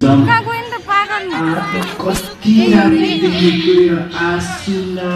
Gagawin na parang ko yung aso na.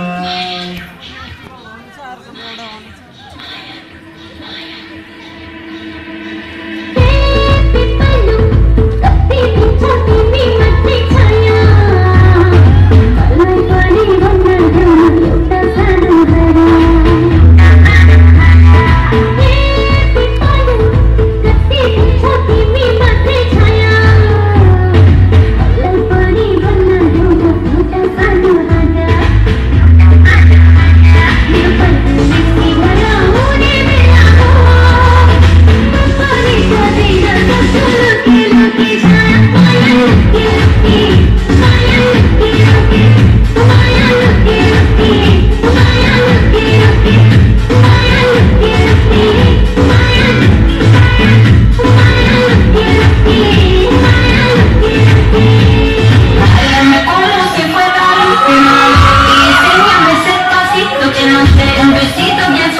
fue raro. Y enséñame ese pasito que no sé, un besito bien